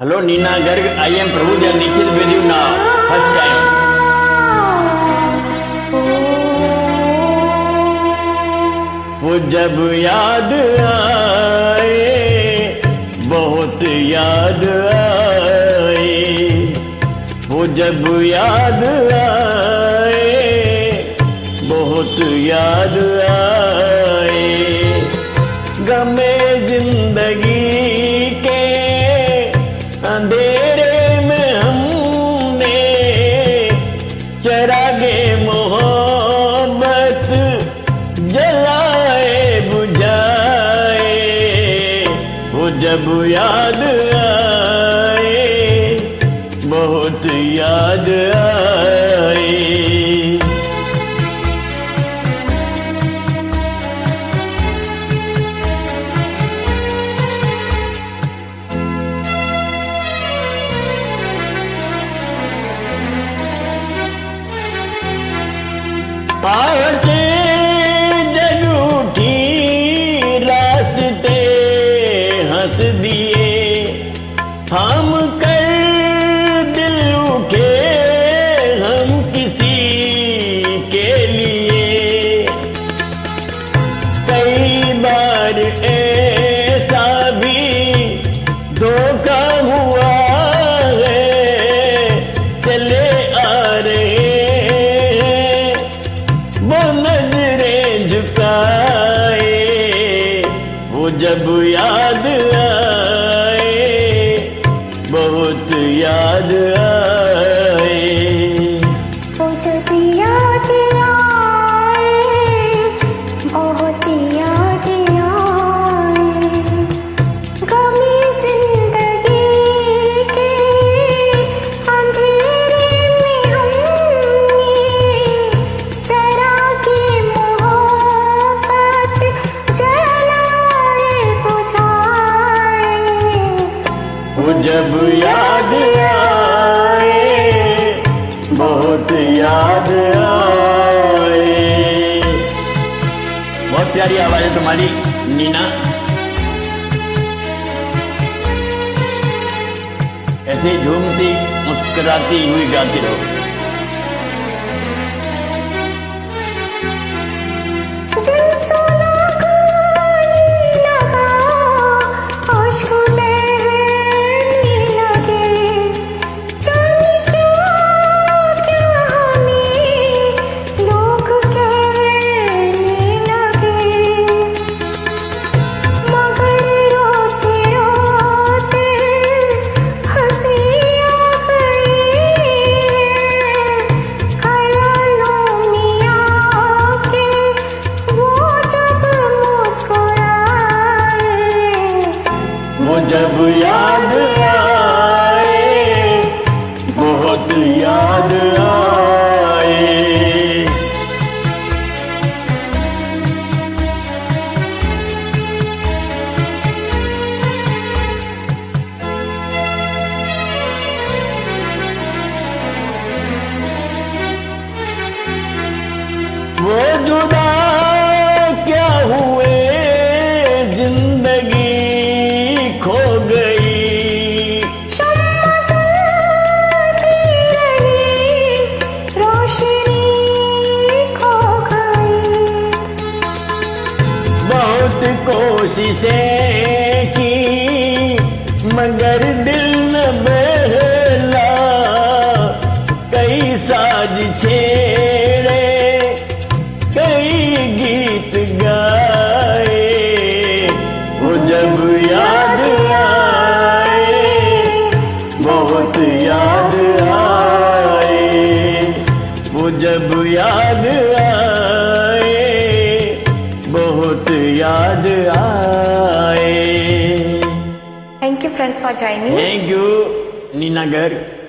Hello, Nina Garg I am Prabhu, Jay Nikhil विद्यू ना first time वो जब याद आए, बहुत याद आए। वो जब याद आए, बहुत याद आए। गम चरागे मोहब्बत जलाए बुझाए वो जब याद आए बहुत याद आए பாட जब याद आए, बहुत याद आए। बहुत प्यारी आवाज़ है तुम्हारी, नीना। ऐसे झूमती, मुस्कुराती हुई गाती रहो। जुदा क्या हुए? ज़िंदगी खो गई। रही रोशनी खो गई। बहुत कोशिशें की मगर दिल न गीत गाए वो जब याद आए बहुत याद आए वो जब याद आए बहुत याद आए thank you friends for joining. Thank you Nina Garg